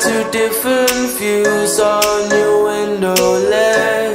two different views on your window ledge.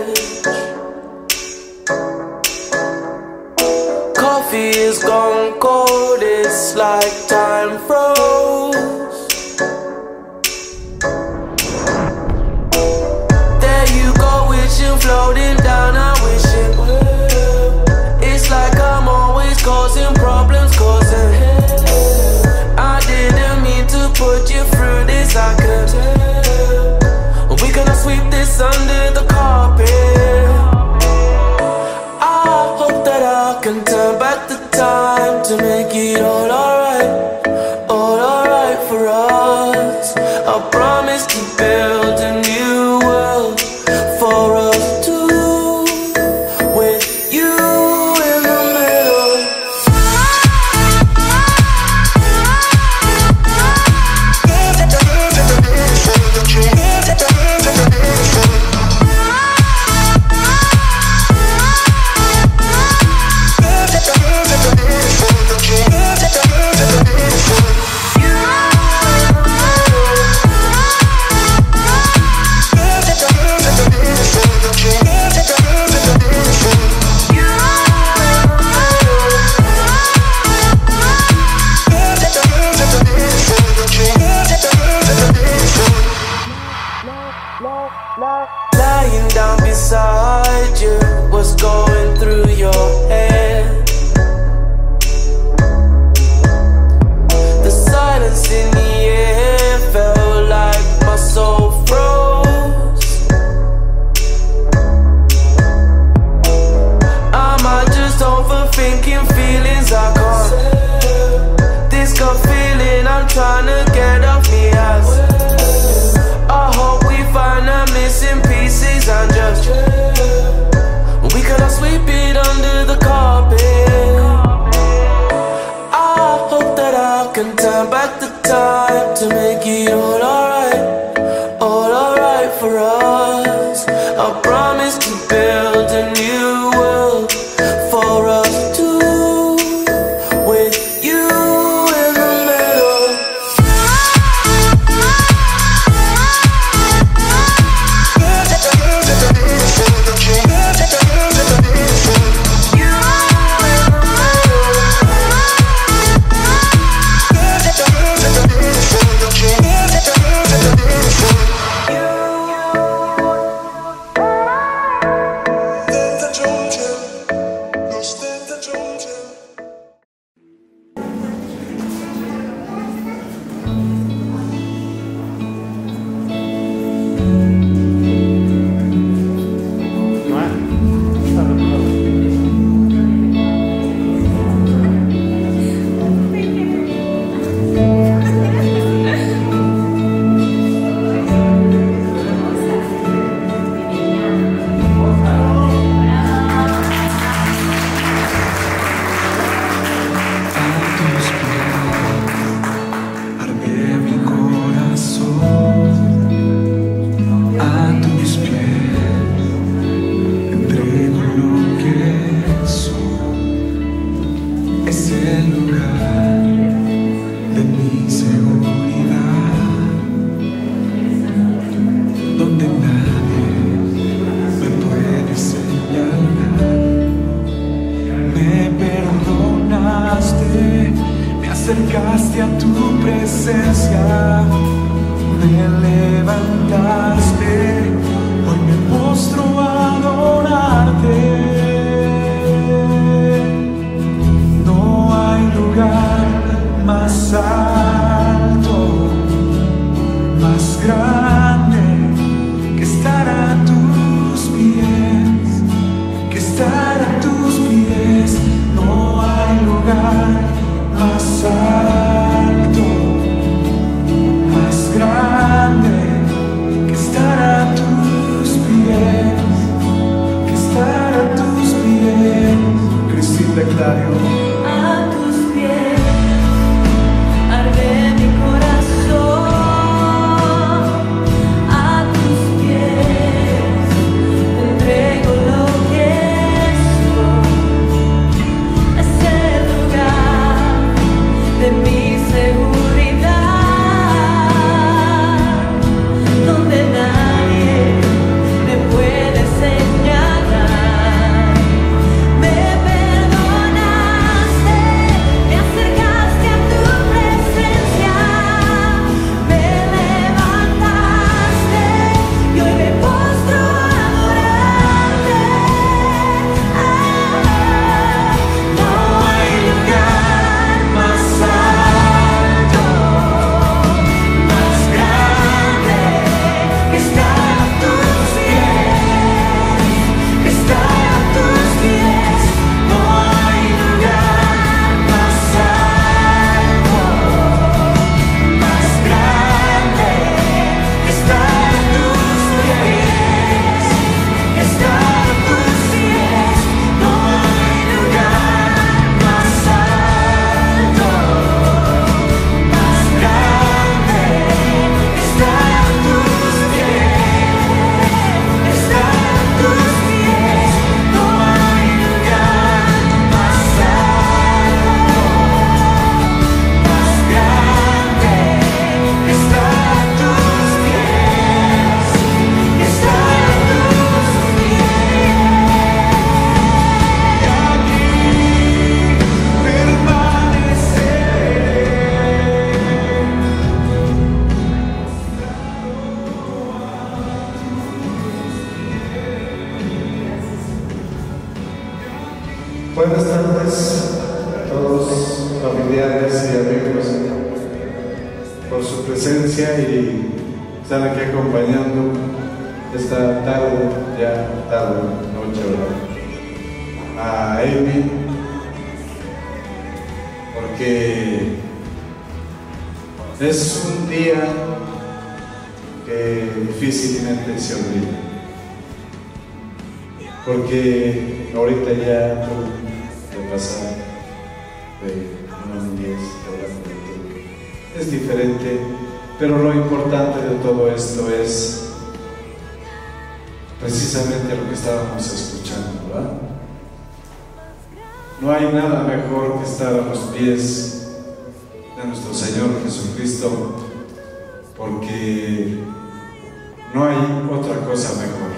Otra cosa mejor.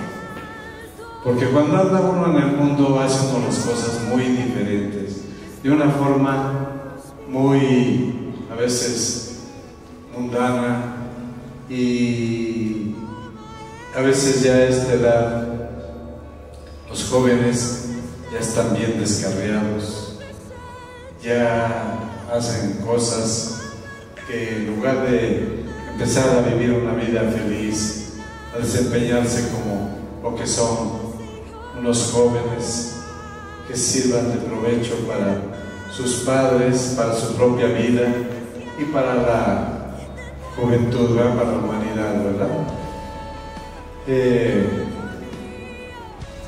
Porque cuando anda uno en el mundo hace uno las cosas muy diferentes, de una forma muy, a veces, mundana y a veces ya a esta edad los jóvenes ya están bien descarriados, ya hacen cosas que en lugar de empezar a vivir una vida feliz, a desempeñarse como lo que son unos jóvenes que sirvan de provecho para sus padres, para su propia vida y para la juventud, ¿verdad? para la humanidad, ¿verdad? Eh,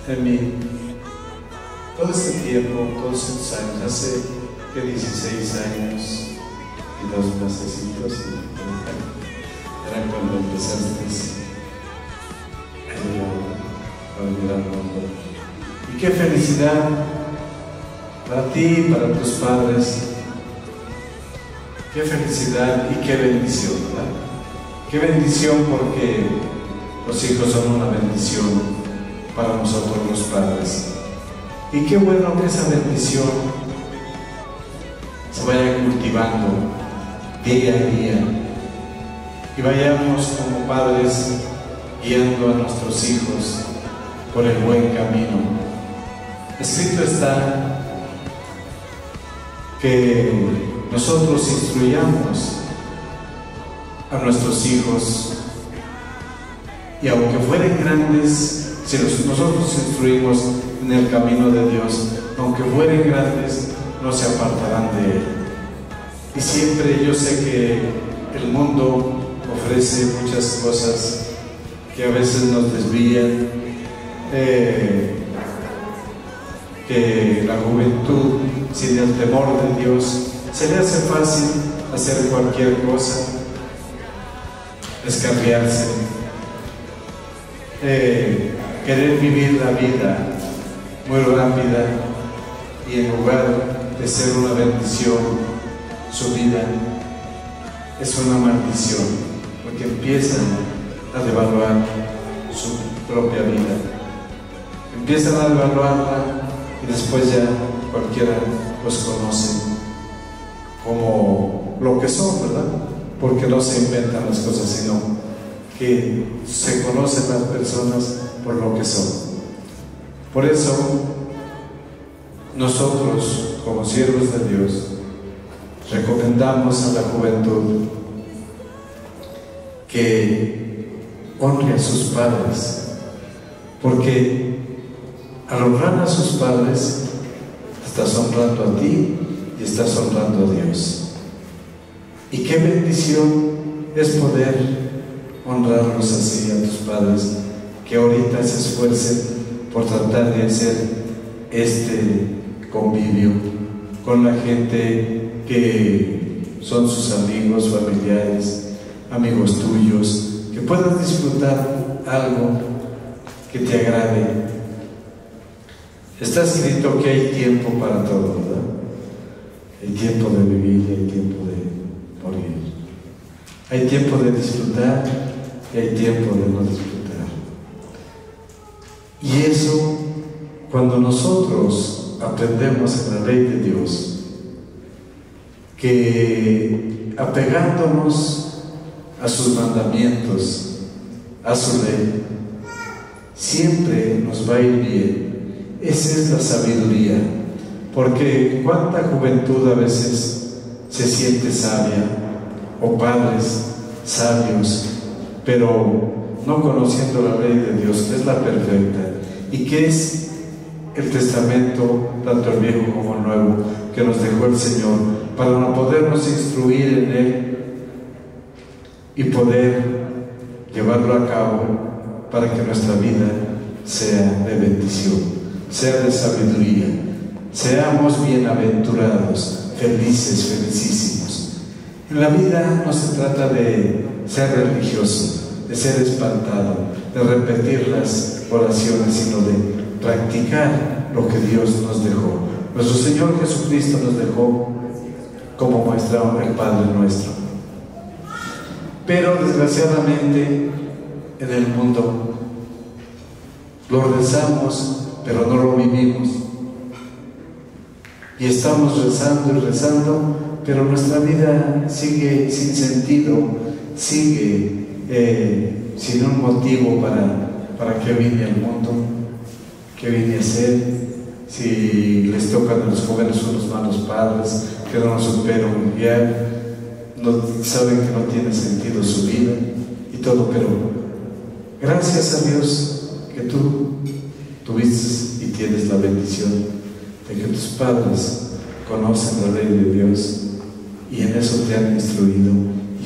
en mi, todo este tiempo, todos estos años, hace que 16 años y dos mesecitos, y, era cuando empezaste Y qué felicidad para ti, para tus padres. Qué felicidad y qué bendición. Qué bendición porque los hijos son una bendición para nosotros los padres. Y qué bueno que esa bendición se vaya cultivando día a día y vayamos como padres guiando a nuestros hijos por el buen camino. Escrito está que nosotros instruyamos a nuestros hijos y aunque fueren grandes, si nosotros instruimos en el camino de Dios, aunque fueren grandes, no se apartarán de Él. Y siempre yo sé que el mundo ofrece muchas cosas que a veces nos desvían, eh, que la juventud, sin el temor de Dios, se le hace fácil hacer cualquier cosa, descarriarse, eh, querer vivir la vida muy rápida y en lugar de ser una bendición, su vida es una maldición, porque empiezan a devaluar su propia vida. Empiezan a devaluarla y después ya cualquiera los conoce como lo que son, ¿verdad? Porque no se inventan las cosas, sino que se conocen las personas por lo que son. Por eso, nosotros, como siervos de Dios, recomendamos a la juventud que honre a sus padres, porque al honrar a sus padres, estás honrando a ti y estás honrando a Dios. Y qué bendición es poder honrarlos así a tus padres, que ahorita se esfuercen por tratar de hacer este convivio con la gente que son sus amigos, familiares, amigos tuyos, que puedas disfrutar algo que te agrade. Está escrito que hay tiempo para todo, ¿verdad? Hay tiempo de vivir y hay tiempo de morir. Hay tiempo de disfrutar y hay tiempo de no disfrutar. Y eso, cuando nosotros aprendemos en la ley de Dios, que apegándonos a sus mandamientos, a su ley, siempre nos va a ir bien. Esa es la sabiduría. Porque cuánta juventud a veces se siente sabia, o padres sabios, pero no conociendo la ley de Dios, que es la perfecta, y que es el testamento, tanto el viejo como el nuevo, que nos dejó el Señor, para podernos instruir en él y poder llevarlo a cabo para que nuestra vida sea de bendición, sea de sabiduría, seamos bienaventurados, felices, felicísimos. En la vida no se trata de ser religioso, de ser espantado, de repetir las oraciones, sino de practicar lo que Dios nos dejó. Nuestro Señor Jesucristo nos dejó como muestra el Padre nuestro. Pero desgraciadamente en el mundo lo rezamos, pero no lo vivimos. Y estamos rezando y rezando, pero nuestra vida sigue sin sentido, sigue eh, sin un motivo para, para que vine al mundo, que vine a ser. Si les tocan a los jóvenes unos malos padres que no nos superan guiar, no, saben que no tiene sentido su vida y todo, pero gracias a Dios que tú tuviste y tienes la bendición de que tus padres conocen la ley de Dios y en eso te han instruido.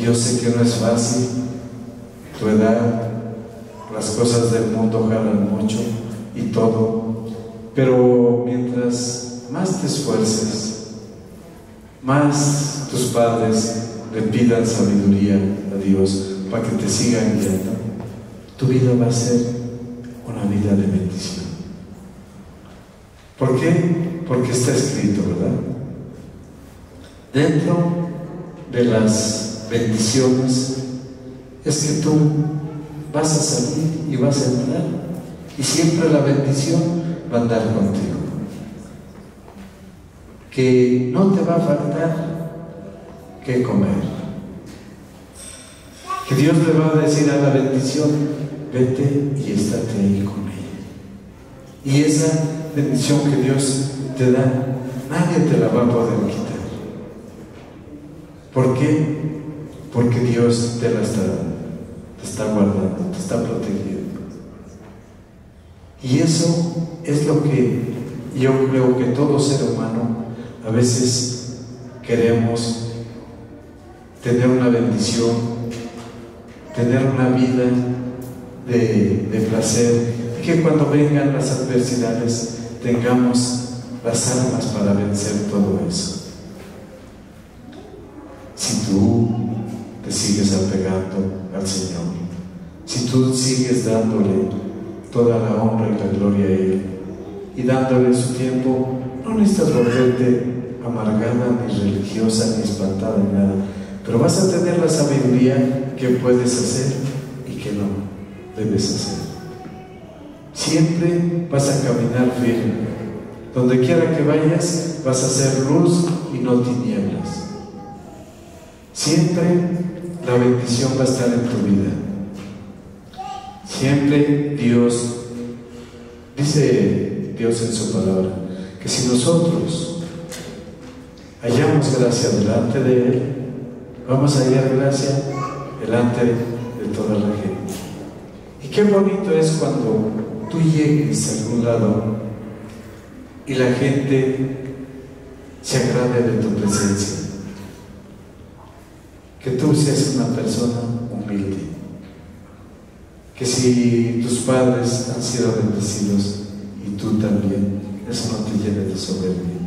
Yo sé que no es fácil, tu edad, las cosas del mundo jalan mucho y todo, pero mientras más te esfuerces, más tus padres le pidan sabiduría a Dios para que te sigan guiando, tu vida va a ser una vida de bendición. ¿Por qué? Porque está escrito, ¿verdad? Dentro de las bendiciones es que tú vas a salir y vas a entrar y siempre la bendición va a andar contigo. Que no te va a faltar que comer. Que Dios le va a decir a la bendición, vete y estate ahí con ella. Y esa bendición que Dios te da, nadie te la va a poder quitar. ¿Por qué? Porque Dios te la está dando, te está guardando, te está protegiendo. Y eso es lo que yo creo que todo ser humano a veces queremos tener una bendición, tener una vida de, de placer, y que cuando vengan las adversidades tengamos las armas para vencer todo eso. Si tú te sigues apegando al Señor, si tú sigues dándole toda la honra y la gloria a Él y dándole su tiempo, no necesitas volverte amargada, ni religiosa, ni espantada, ni nada pero vas a tener la sabiduría que puedes hacer y que no debes hacer. Siempre vas a caminar firme. Donde quiera que vayas, vas a ser luz y no tinieblas. Siempre la bendición va a estar en tu vida. Siempre Dios, dice Dios en su palabra, que si nosotros hallamos gracia delante de Él, vamos a hallar gracia delante de toda la gente. Y qué bonito es cuando tú llegues a algún lado y la gente se agrade de tu presencia. Que tú seas una persona humilde. Que si tus padres han sido bendecidos y tú también, eso no te llene de soberbia.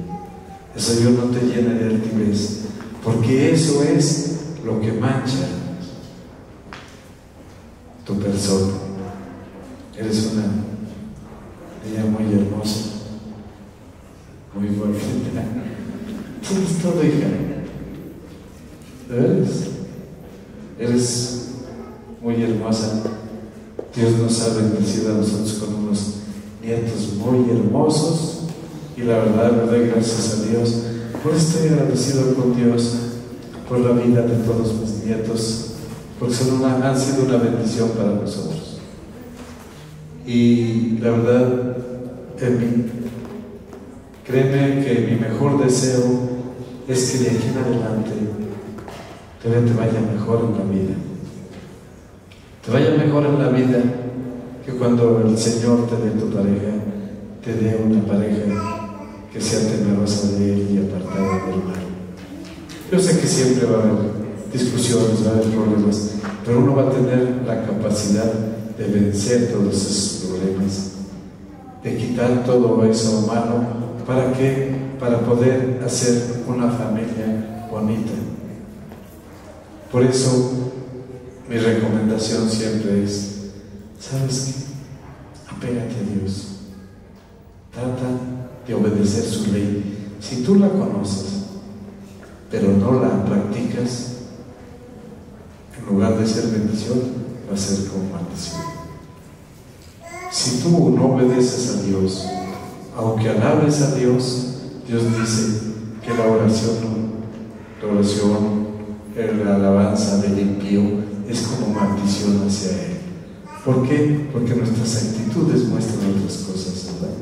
Eso yo no te llene de altivez. Porque eso es lo que mancha tu persona. Eres una niña muy hermosa, muy bonita. Tienes todo, hija. ¿Eres? Eres muy hermosa. Dios nos ha bendecido a nosotros con unos nietos muy hermosos y la verdad le doy gracias a Dios. Por estoy agradecido con Dios por la vida de todos mis nietos, porque son una, han sido una bendición para nosotros. Y la verdad, Emi, Créeme que mi mejor deseo es que de aquí en adelante te, te vaya mejor en la vida. Te vaya mejor en la vida que cuando el Señor te dé tu pareja, te dé una pareja que sea temerosa de Él y apartada del mal. Yo sé que siempre va a haber discusiones, va a haber problemas, pero uno va a tener la capacidad de vencer todos esos problemas, de quitar todo eso malo. ¿Para qué? Para poder hacer una familia bonita. Por eso mi recomendación siempre es, ¿sabes qué? Apégate a Dios. Trata de obedecer su ley. Si tú la conoces, pero no la practicas, en lugar de ser bendición, va a ser como maldición. Si tú no obedeces a Dios, aunque alabes a Dios, Dios dice que la oración, la oración, la alabanza del impío es como maldición hacia Él. ¿Por qué? Porque nuestras actitudes muestran otras cosas, ¿verdad?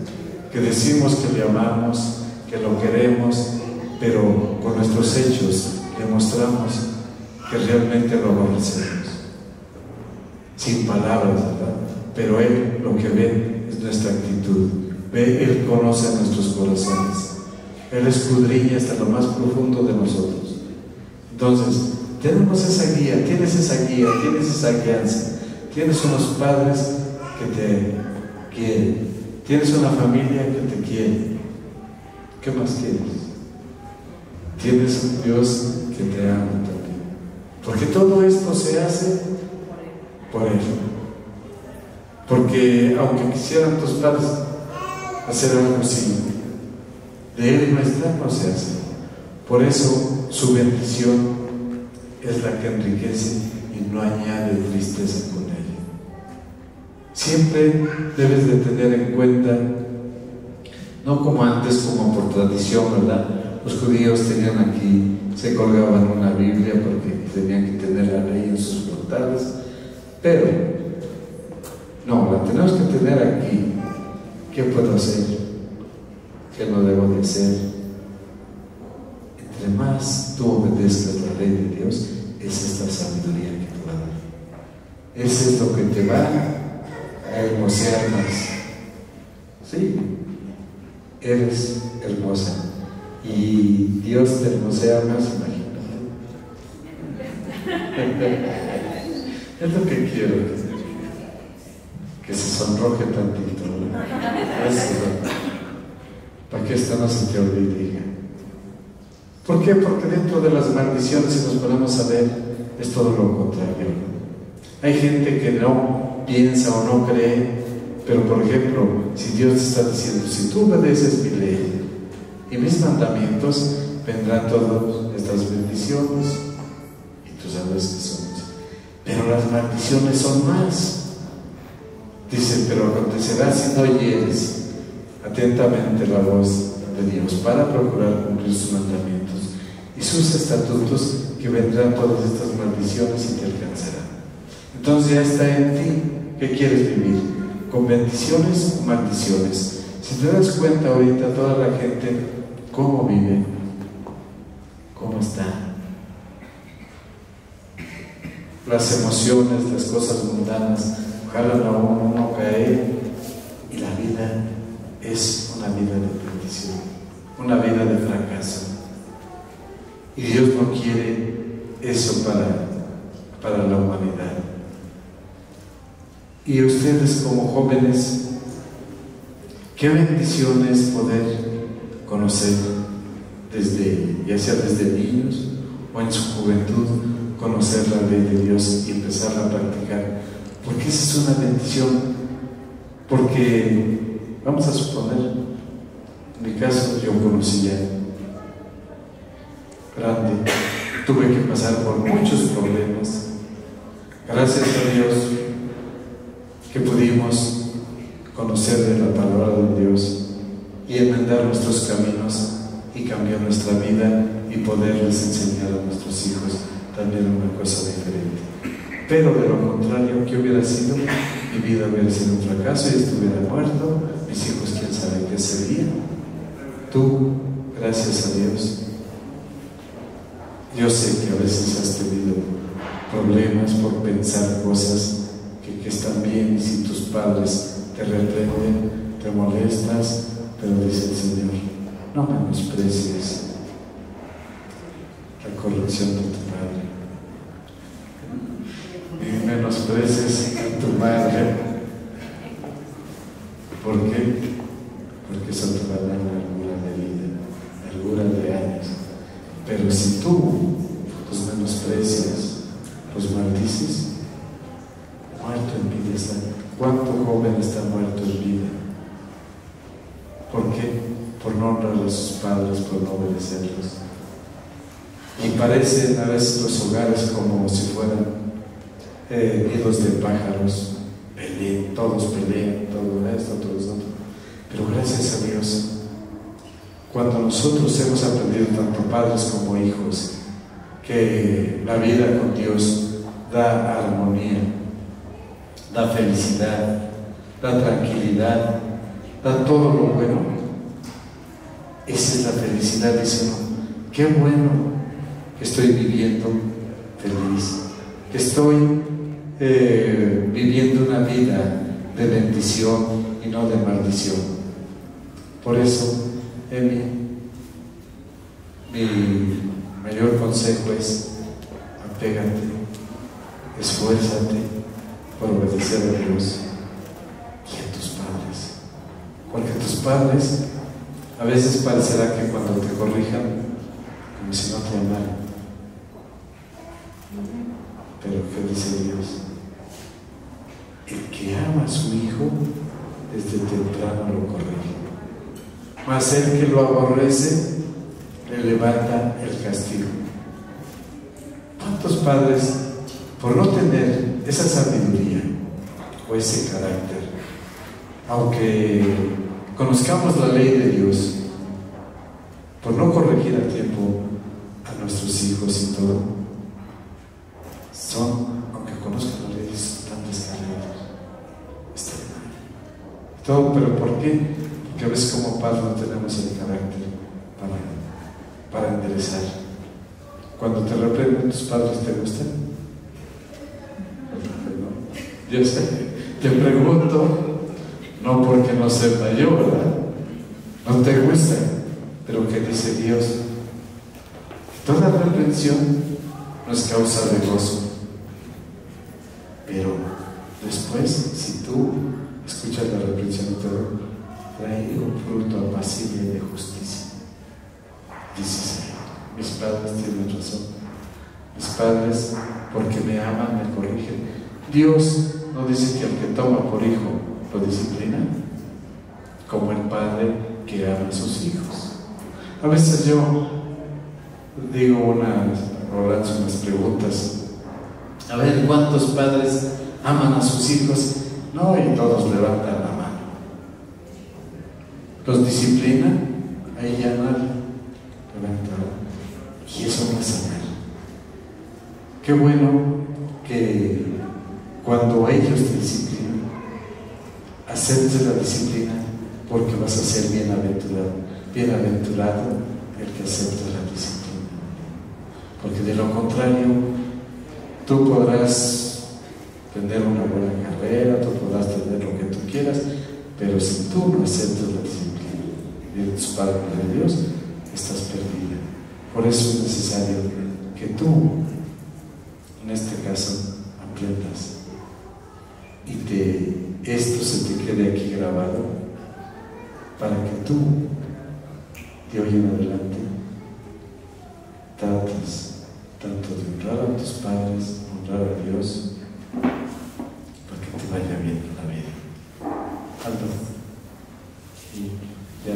Que decimos que le amamos, que lo queremos, pero con nuestros hechos demostramos que realmente lo aborrecemos. Sin palabras, ¿verdad? Pero Él lo que ve es nuestra actitud. Ve, Él conoce nuestros corazones. Él escudriña hasta lo más profundo de nosotros. Entonces, tenemos esa guía, tienes esa guía, tienes esa guianza, tienes unos padres que te quieren, tienes una familia que te quiere. ¿Qué más quieres? Tienes un Dios que te ama también. Porque todo esto se hace por Él. Porque aunque quisieran tus padres hacer algo así, de Él no está, no se hace. Por eso su bendición es la que enriquece y no añade tristeza con ella. Siempre debes de tener en cuenta, no como antes, como por tradición, ¿verdad? Los judíos tenían aquí, se colgaban una Biblia porque tenían que tener la ley en sus portales, pero no, la tenemos que tener aquí. ¿Qué puedo hacer? ¿Qué no debo de hacer? Entre más tú obedezcas la ley de Dios, es esta sabiduría que te va a dar. Es lo que te va a hermosear más. Sí, eres hermosa. Y Dios te hermosea más, imagínate. es lo que quiero. Que se sonroje tantito. Para que esto no se te olvide. ¿Por qué? Porque dentro de las maldiciones, si nos ponemos a ver, es todo lo contrario. Hay gente que no piensa o no cree, pero por ejemplo, si Dios te está diciendo, si tú obedeces mi ley y mis mandamientos, vendrán todas estas bendiciones y tú sabes que son. Pero las maldiciones son más. Dice, pero acontecerá si no oyeres atentamente la voz de Dios para procurar cumplir sus mandamientos y sus estatutos que vendrán todas estas maldiciones y te alcanzarán. Entonces ya está en ti qué quieres vivir, con bendiciones o maldiciones. Si te das cuenta ahorita toda la gente cómo vive, cómo está, las emociones, las cosas mundanas, ojalá a uno no caer y la vida es una vida de bendición, una vida de fracaso. Y Dios no quiere eso para, para la humanidad. Y ustedes como jóvenes, qué bendición es poder conocer desde, ya sea desde niños o en su juventud, conocer la ley de Dios y empezarla a practicar. Porque esa es una bendición. Porque, vamos a suponer, en mi caso yo conocí ya grande, tuve que pasar por muchos problemas. Gracias a Dios que pudimos conocer de la palabra de Dios y enmendar nuestros caminos y cambiar nuestra vida y poderles enseñar a nuestros hijos también una cosa diferente. Pero de lo contrario, ¿qué hubiera sido? Mi vida hubiera sido un fracaso y estuviera muerto, mis hijos quién sabe qué serían. tú, gracias a Dios, yo sé que a veces has tenido problemas por pensar cosas que, que están bien y si tus padres te reprenden, te molestas, pero dice el Señor, no menosprecies la corrección de tu padre. Y menosprecies a tu madre. ¿Por qué? Porque eso te va a dar largura de vida, largura de años. Pero si tú los menosprecias, los maldices, muerto en vida está. ¿Cuánto joven está muerto en vida? ¿Por qué? Por no honrar a sus padres, por no obedecerlos. Y parecen a veces los hogares como si fueran eh, nidos de pájaros, pelean, todos pelean, todo esto, todo esto. Pero gracias a Dios, cuando nosotros hemos aprendido, tanto padres como hijos, que la vida con Dios da armonía, da felicidad, da tranquilidad, da todo lo bueno. Esa es la felicidad, dice uno. Qué bueno que estoy viviendo feliz, que estoy eh, viviendo una vida de bendición y no de maldición. Por eso, Emi, mi mayor consejo es apégate, esfuérzate por obedecer a Dios y a tus padres. Porque tus padres a veces parecerá que cuando te corrijan, como si no te amaran. Pero ¿qué dice Dios? El que ama a su hijo, desde temprano lo corrige. Mas el que lo aborrece, le levanta el castigo. ¿Cuántos padres, por no tener esa sabiduría o ese carácter, aunque conozcamos la ley de Dios, por no corregir a tiempo a nuestros hijos y todo, son, aunque conozcan la ley, están descarriados. Están mal. Todo, pero ¿por qué? Porque a veces como padres no tenemos el carácter para, para enderezar. Cuando te reprenden tus padres, ¿te gustan? No. Yo sé, te pregunto, no porque no sepa yo, ¿verdad? No te gustan, pero ¿qué dice Dios? Toda reprensión no es causa de gozo. Pero después, si tú escuchas la reprensión y todo, trae un fruto apacible de justicia. Dices, mis padres tienen razón. Mis padres, porque me aman, me corrigen. Dios no dice que el que toma por hijo lo disciplina, como el padre que ama a sus hijos. A veces yo digo unas, o lanzo unas preguntas. A ver, ¿cuántos padres aman a sus hijos? No, y todos levantan la mano. ¿Los disciplinan? Ahí ya nadie levanta. Y eso va a sanar. Qué bueno que cuando ellos te disciplinan, aceptes la disciplina porque vas a ser bienaventurado. Bienaventurado el que acepta la disciplina. Porque de lo contrario, tú podrás tener una buena carrera, tú podrás tener lo que tú quieras, pero si tú no aceptas la disciplina de tus padres de Dios, estás perdida. Por eso es necesario que tú, en este caso, aprendas y te, esto se te quede aquí grabado para que tú, de hoy en adelante, trates tanto de honrar a tus padres, honrar a Dios, para que te vaya bien en la vida. Aldo. Y ya.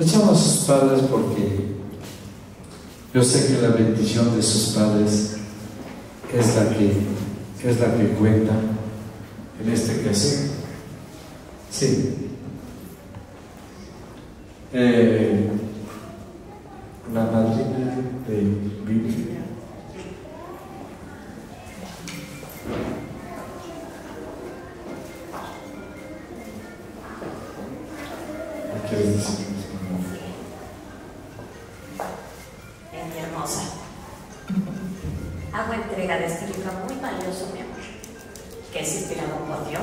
Echamos a sus padres porque yo sé que la bendición de sus padres es la que, es que cuenta en este caso. Sí. Eh, la madrina de Biblia. quieres decirnos, mi amor? en mi hermosa. Hago entrega de este libro muy valioso, mi amor, que es inspirado por Dios,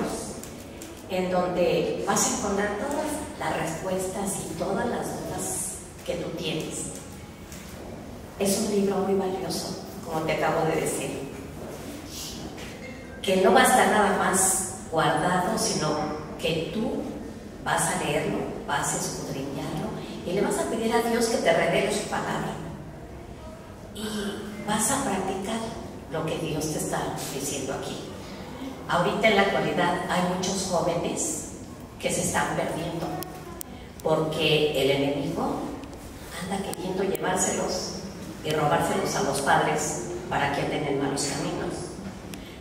en donde vas a encontrar todas las respuestas y todas las dudas que tú tienes. Es un libro muy valioso, como te acabo de decir, que no va a estar nada más guardado, sino que tú vas a leerlo, vas a escudriñarlo y le vas a pedir a Dios que te revele su palabra y vas a practicar lo que Dios te está diciendo aquí. Ahorita en la actualidad hay muchos jóvenes que se están perdiendo porque el enemigo anda queriendo llevárselos y robárselos a los padres para que anden en malos caminos.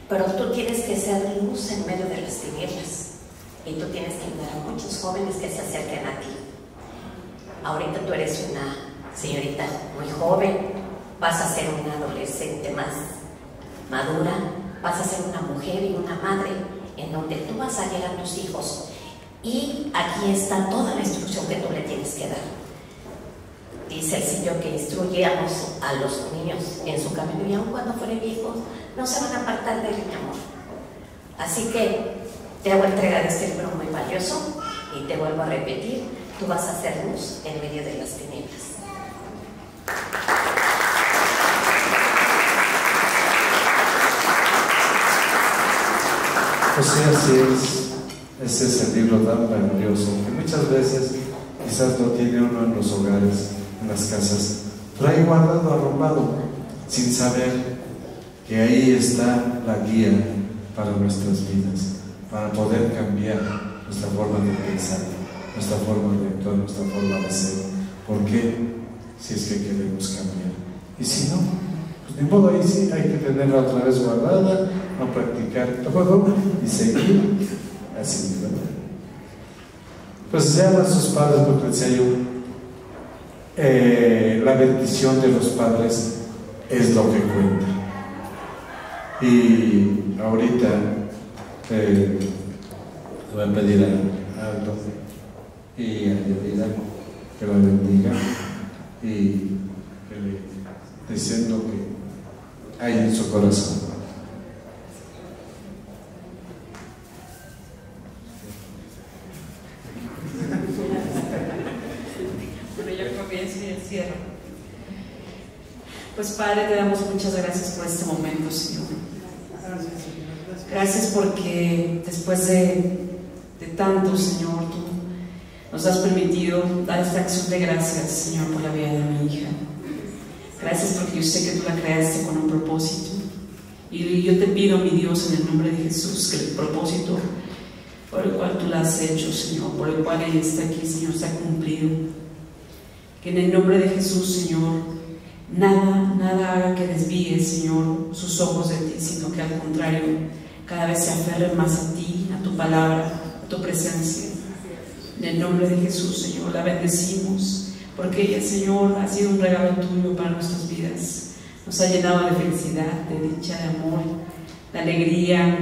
Pero tú tienes que ser luz en medio de las tinieblas y tú tienes que ayudar a muchos jóvenes que se acerquen a ti. Ahorita tú eres una señorita muy joven, vas a ser una adolescente más madura, vas a ser una mujer y una madre en donde tú vas a guiar a tus hijos. Y aquí está toda la instrucción que tú le tienes que dar. Dice el Señor que instruye a los, a niños en su camino y aun cuando fueren viejos no se van a apartar de él, mi amor. Así que te hago entrega de este libro muy valioso y te vuelvo a repetir, tú vas a ser luz en medio de las tinieblas. Pues. Ese libro tan maravilloso que muchas veces quizás no tiene uno en los hogares, en las casas, pero ahí guardado, arrumbado, sin saber que ahí está la guía para nuestras vidas, para poder cambiar nuestra forma de pensar, nuestra forma de actuar, nuestra forma de ser. ¿Por qué? Si es que queremos cambiar. Y si no, pues ni modo, ahí sí hay que tenerla otra vez guardada, no practicar todo y seguir así. Pues sean sus padres porque el Señor, eh, la bendición de los padres es lo que cuenta. Y ahorita eh, voy a pedir a Aldo y a Yadira que la bendiga y que le deseen lo que hay en su corazón. Bueno, yo comienzo y el cierre. Pues Padre, te damos muchas gracias por este momento, Señor. Gracias porque después de, de tanto, Señor, tú nos has permitido dar esta acción de gracias, Señor, por la vida de mi hija. Gracias porque yo sé que tú la creaste con un propósito. Y yo te pido, mi Dios, en el nombre de Jesús, que el propósito por el cual tú la has hecho, Señor, por el cual ella está aquí, Señor, se ha cumplido. Que en el nombre de Jesús, Señor, nada, nada haga que desvíe, Señor, sus ojos de ti, sino que al contrario, cada vez se aferren más a ti, a tu palabra, a tu presencia. En el nombre de Jesús, Señor, la bendecimos, porque ella, Señor, ha sido un regalo tuyo para nuestras vidas. Nos ha llenado de felicidad, de dicha, de amor, de alegría,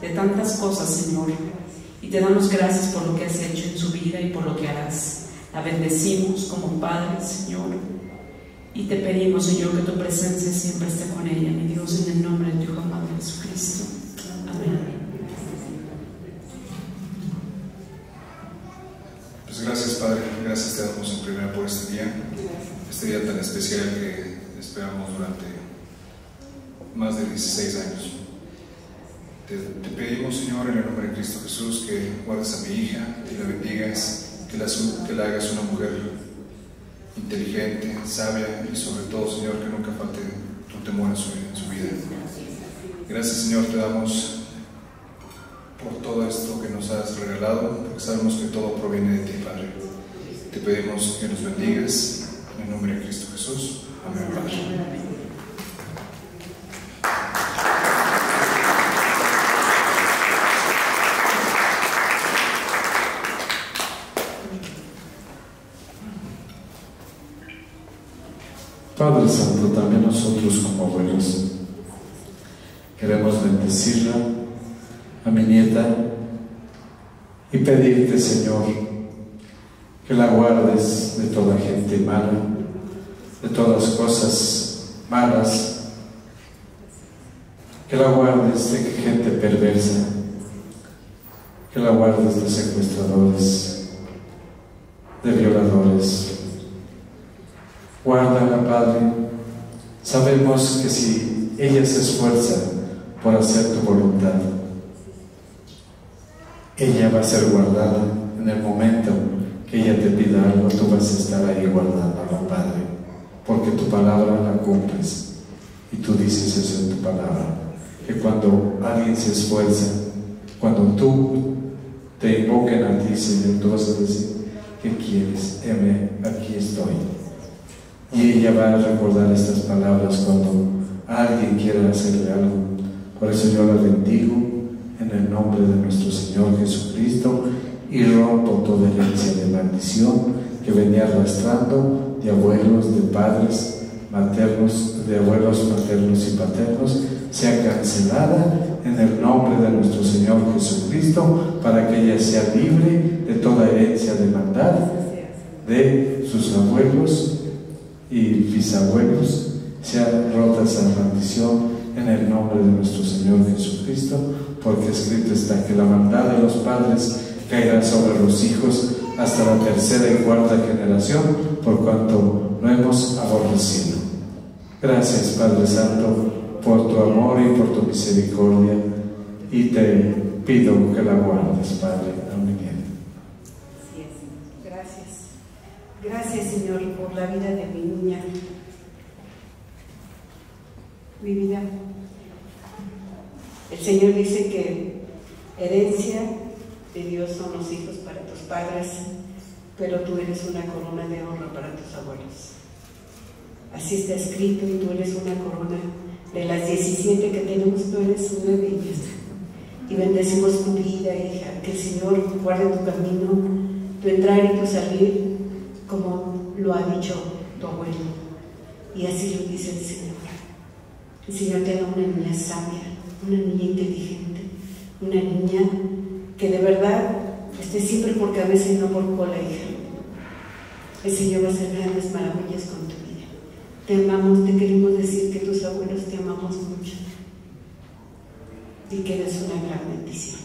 de tantas cosas, Señor. Y te damos gracias por lo que has hecho en su vida y por lo que harás. La bendecimos como Padre, Señor. Y te pedimos, Señor, que tu presencia siempre esté con ella, mi Dios, en el nombre de tu Hijo amado Jesucristo. Amén. Pues gracias Padre, gracias te damos en primera por este día, este día tan especial que esperamos durante más de 16 años. Te, te pedimos Señor en el nombre de Cristo Jesús que guardes a mi hija, que la bendigas, que la, que la hagas una mujer inteligente, sabia y sobre todo Señor que nunca falte tu temor en su, en su vida. Gracias Señor, te damos por todo esto que nos has regalado, porque sabemos que todo proviene de ti, Padre. Te pedimos que nos bendigas en el nombre de Cristo Jesús. Amén, Padre. Padre Santo, también nosotros como abuelos queremos bendecirla, a mi nieta, y pedirte, Señor, que la guardes de toda gente mala, de todas cosas malas, que la guardes de gente perversa, que la guardes de secuestradores, de violadores. Guárdala, Padre. Sabemos que si ella se esfuerza por hacer tu voluntad, ella va a ser guardada en el momento que ella te pida algo, tú vas a estar ahí guardándola, Padre, porque tu palabra la cumples y tú dices eso en tu palabra, que cuando alguien se esfuerza, cuando tú te invoquen a ti, Señor, tú vas ¿qué quieres? Heme, aquí estoy. Y ella va a recordar estas palabras cuando alguien quiera hacerle algo. Por eso yo la bendigo en el nombre de nuestro Señor Jesucristo y rompo toda herencia de maldición que venía arrastrando de abuelos, de padres maternos, de abuelos maternos y paternos, sea cancelada en el nombre de nuestro Señor Jesucristo para que ella sea libre de toda herencia de maldad de sus abuelos y bisabuelos, sea rota esa maldición en el nombre de nuestro Señor Jesucristo, porque escrito está que la maldad de los padres caerá sobre los hijos hasta la tercera y cuarta generación, por cuanto lo hemos aborrecido. Gracias, Padre Santo, por tu amor y por tu misericordia, y te pido que la guardes, Padre. Amén. Así es. Gracias. Gracias, Señor, por la vida de mi niña. Mi vida. El Señor dice que herencia de Dios son los hijos para tus padres, pero tú eres una corona de honra para tus abuelos. Así está escrito y tú eres una corona. De las 17 que tenemos, tú eres una de ellas. Y bendecimos tu vida, hija. Que el Señor guarde tu camino, tu entrar y tu salir, como lo ha dicho tu abuelo. Y así lo dice el Señor. El Señor te da una niña sabia, una niña inteligente, una niña que de verdad esté siempre por cabeza y no por cola, hija. El Señor va a hacer grandes maravillas con tu vida. Te amamos, te queremos decir que tus abuelos te amamos mucho y que eres una gran bendición.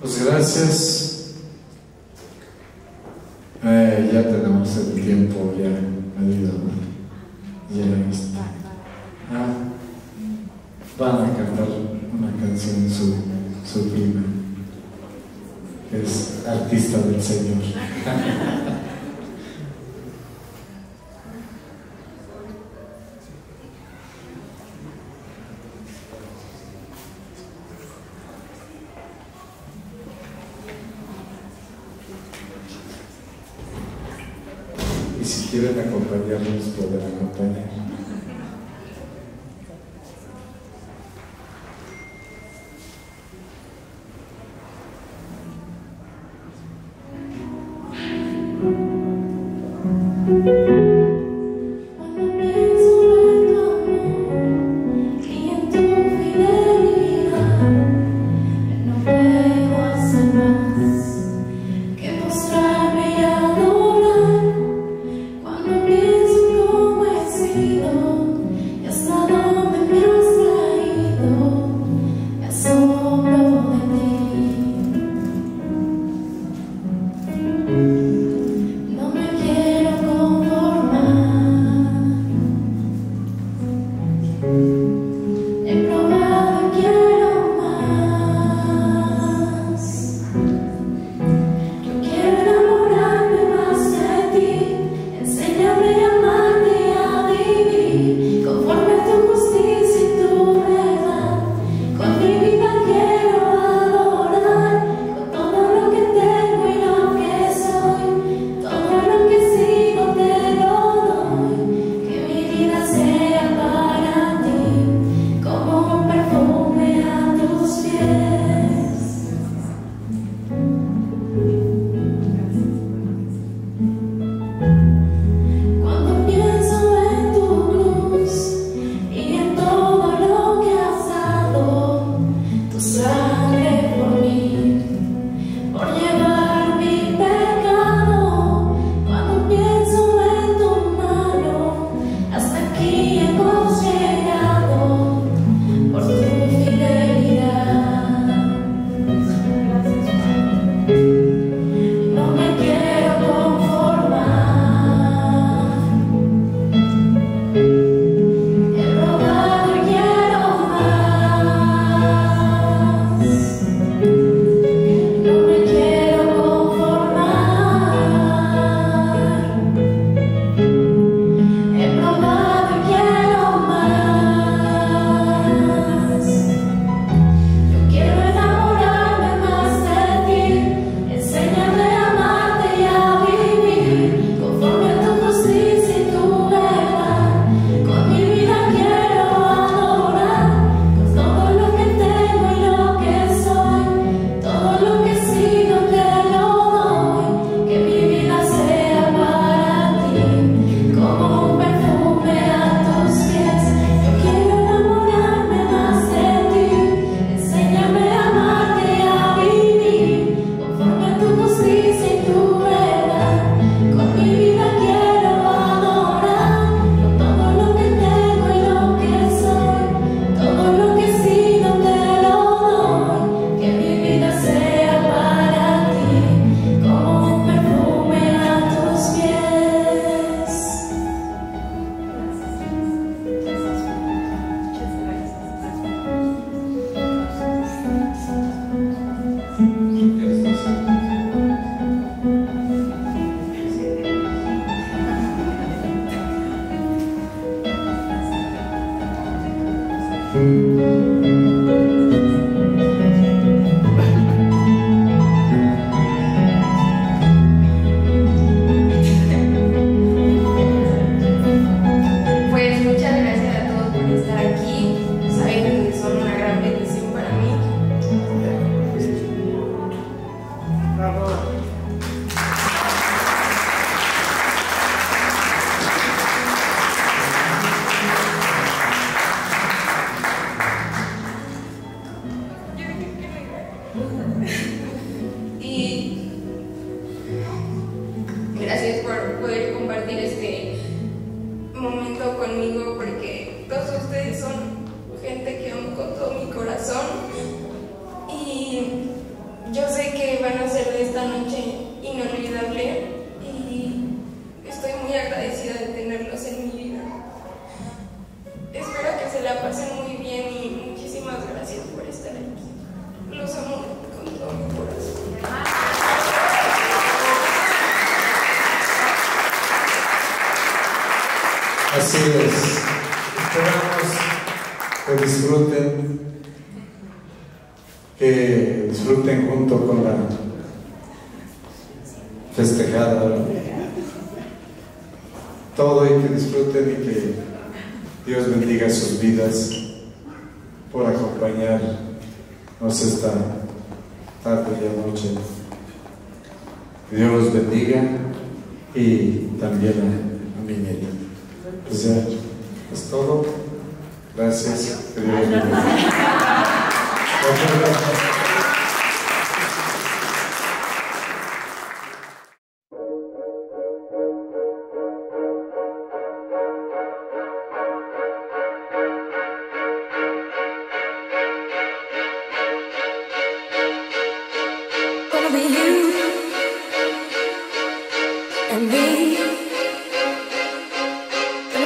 Pues gracias. Eh, ya tenemos el tiempo ya. ¿no? Ya está. Ah, van a cantar una canción su, su prima, que es artista del Señor.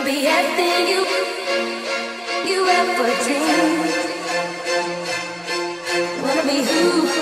be everything you you ever dreamed. Wanna be who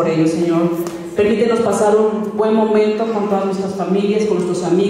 por ello, Señor. Permítenos pasar un buen momento con todas nuestras familias, con nuestros amigos.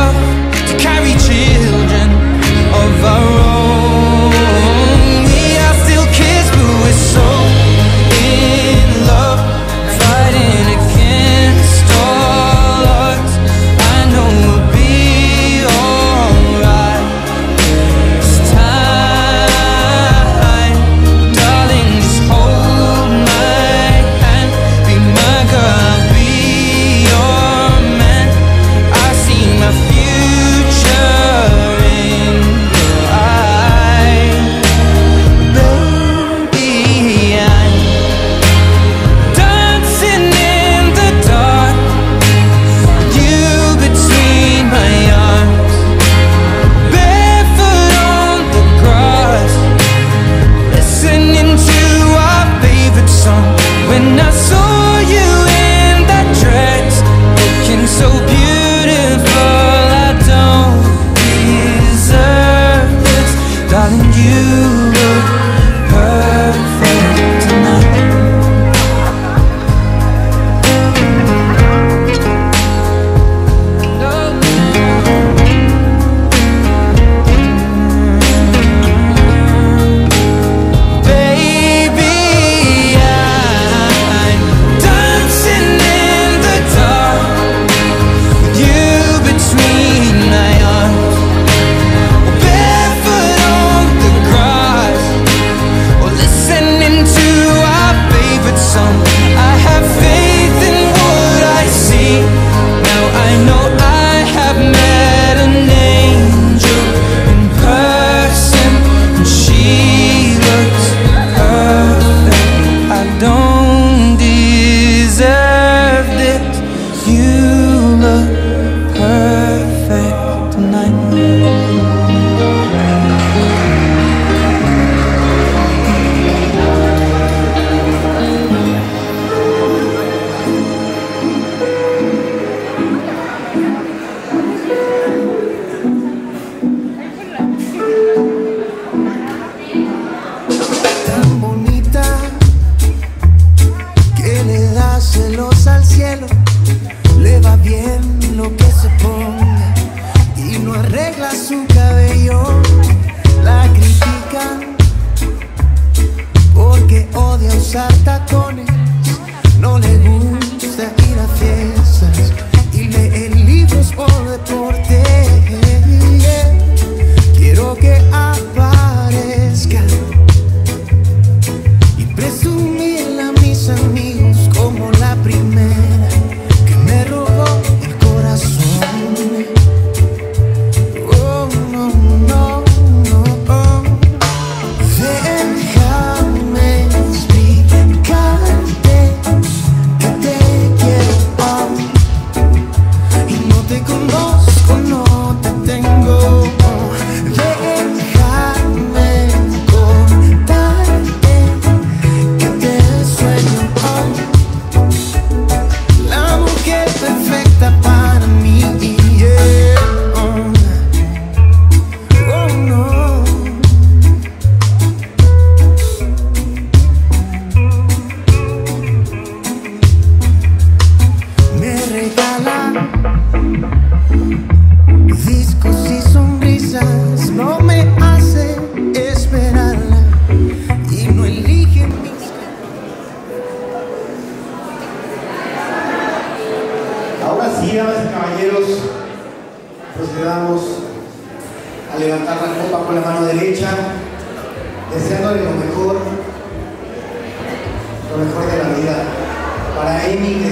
Amy,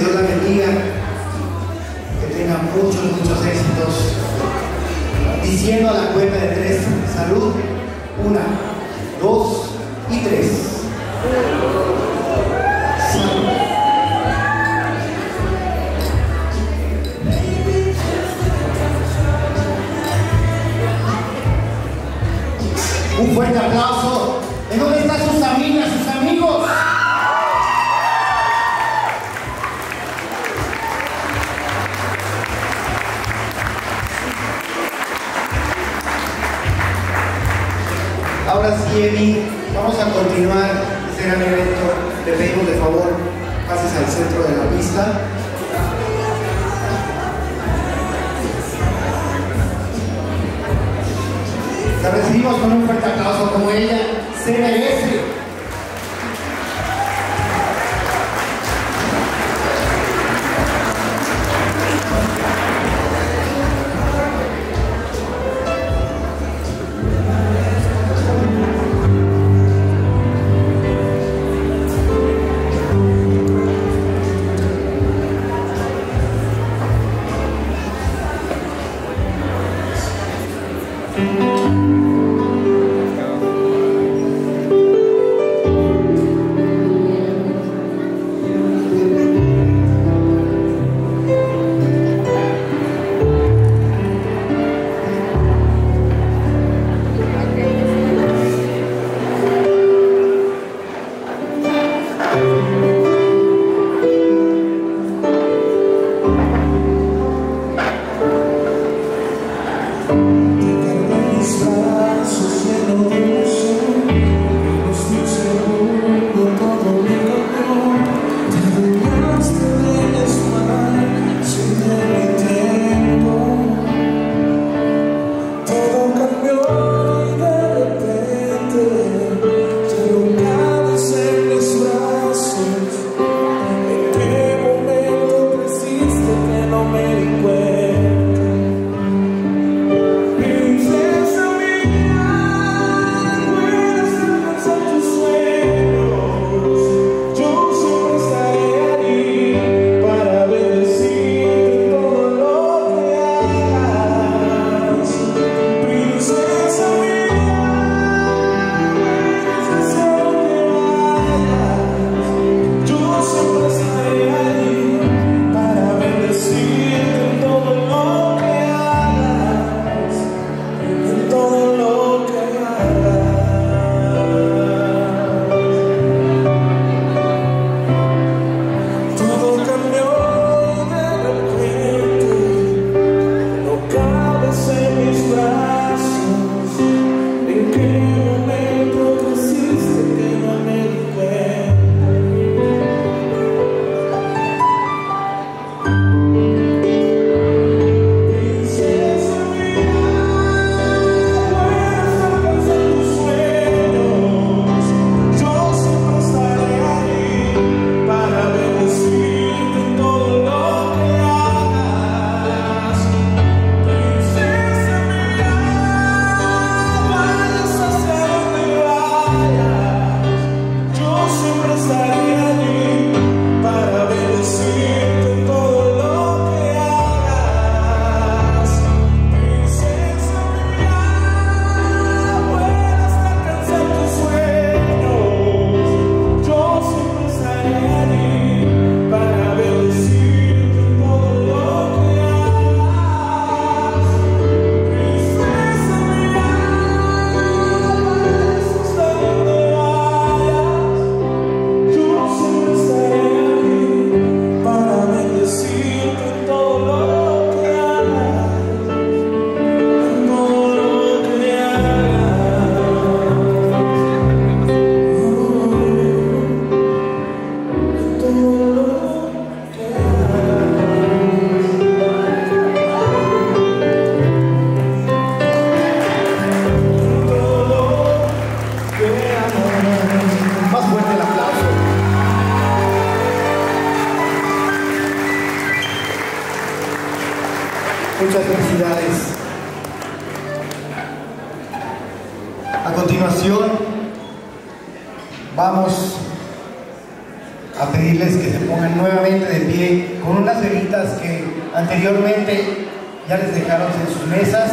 mesas.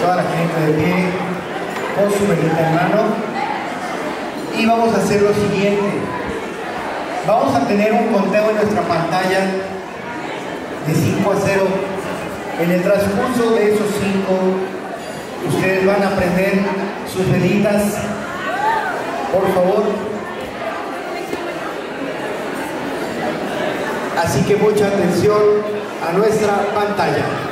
Toda la gente de pie, con su velita en mano. Y vamos a hacer lo siguiente. Vamos a tener un conteo en nuestra pantalla de 5 a 0. En el transcurso de esos 5, ustedes van a prender sus velitas. Por favor, Así que mucha atención a nuestra pantalla.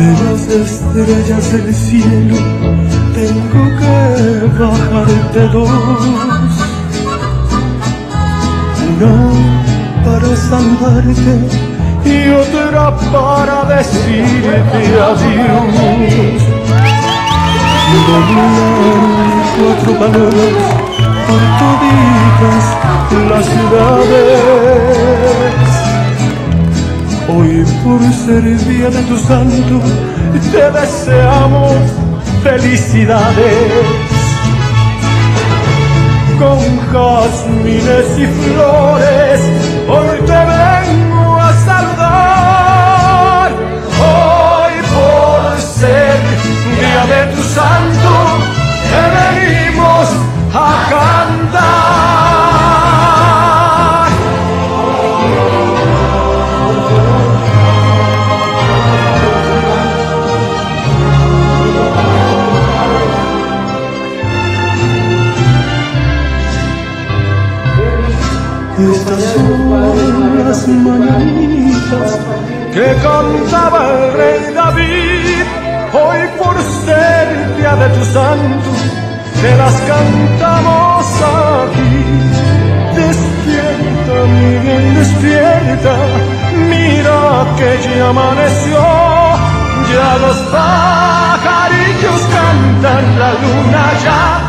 De las estrellas del cielo, tengo que bajarte dos. Una para salvarte y otra para decirte adiós. Dominar cuatro palabras por todas las ciudades. Hoy por ser día de tu santo te deseamos felicidades con jazmines y flores. Hoy te vengo a saludar. Hoy por ser día de tu santo te venimos a cantar. son las mañanitas que cantaba el rey David. Hoy por ser día de tu santo, te las cantamos aquí. Despierta, Miguel, despierta, mira que ya amaneció. Ya los pajarillos cantan, la luna ya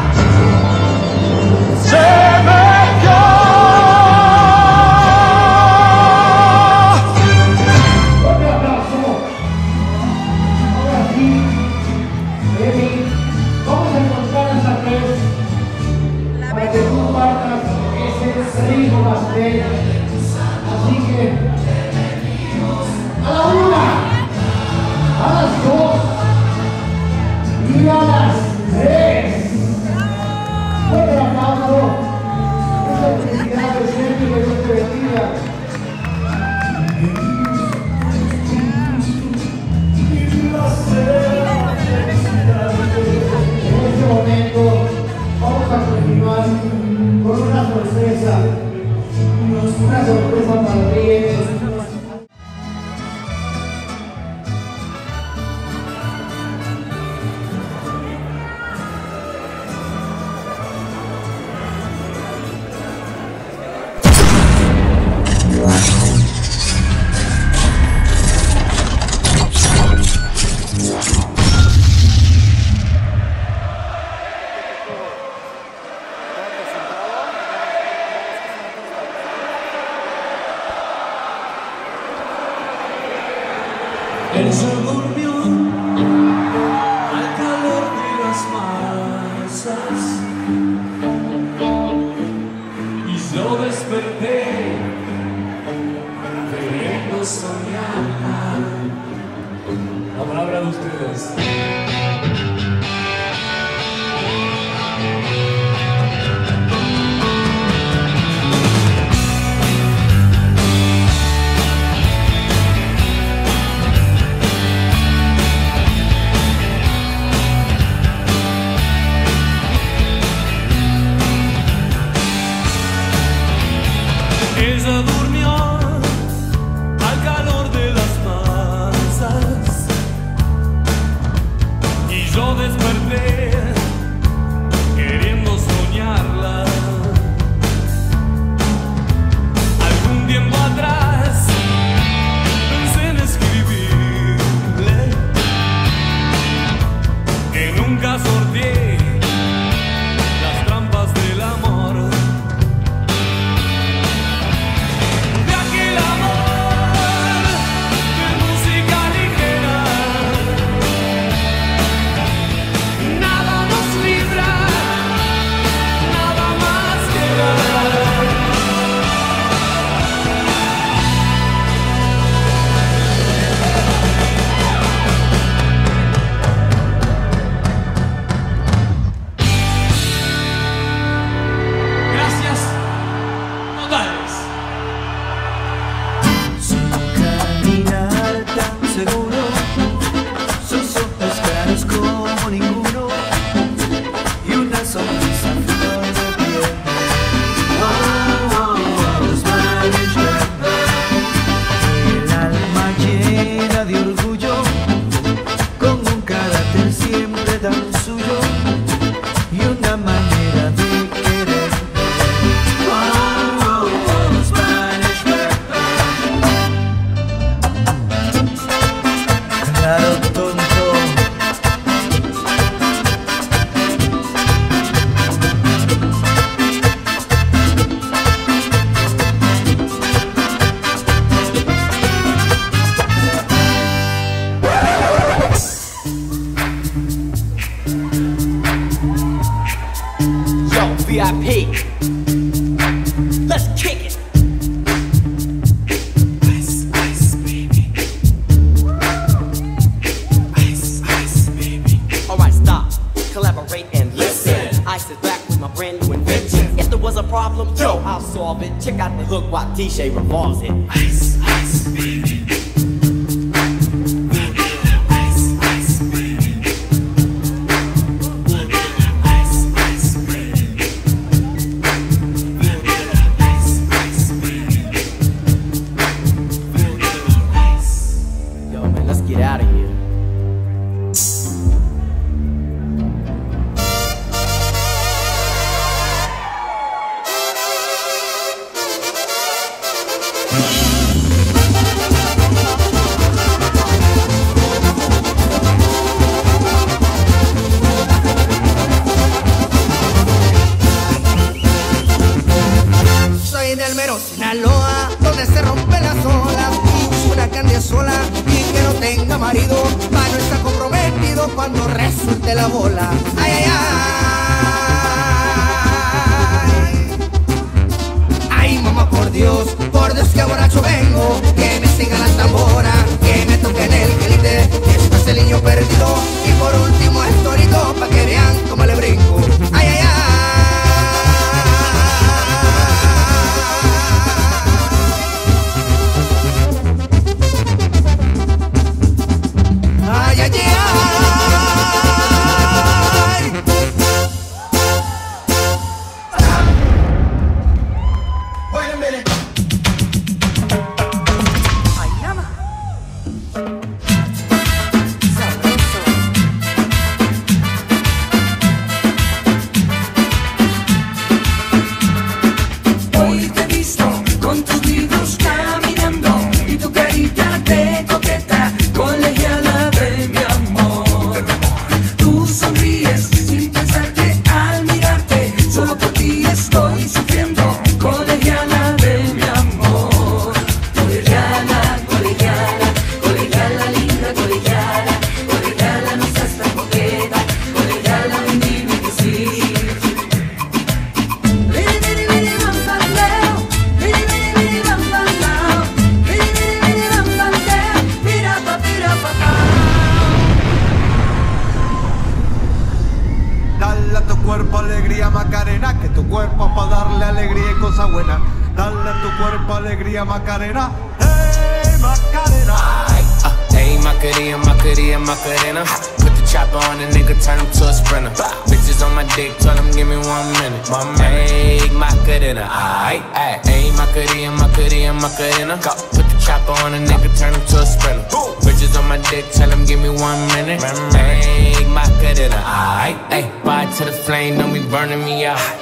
Gracias,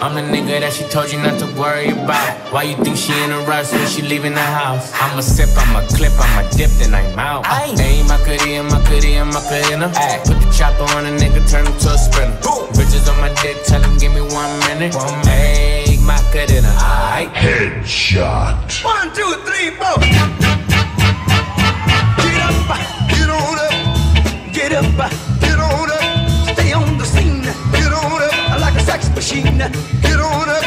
I'm the nigga that she told you not to worry about. Why you think she in a rush when she leaving the house? I'ma sip, I'ma clip, I'ma dip, then I'm out. Ayy, Macarena, Macarena, Macarena. Ayy, put the chopper on a nigga, turn him to a sprinter. Bitches on my dick, tell him give me one minute. One Ayy, Macarena, aight. Headshot. One, two, three, four. Get up, get on up, get up, machine. Get on up,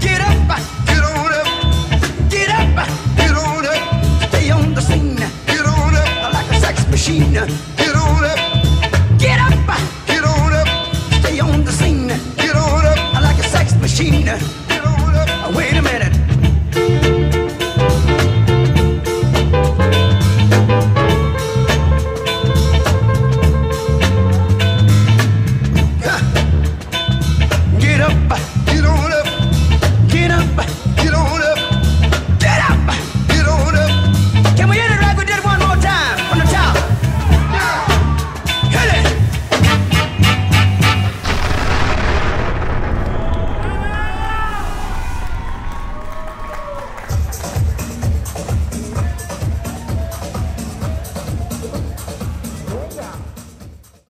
get up, get on up, get up, get on up. Stay on the scene, get on up like a sex machine.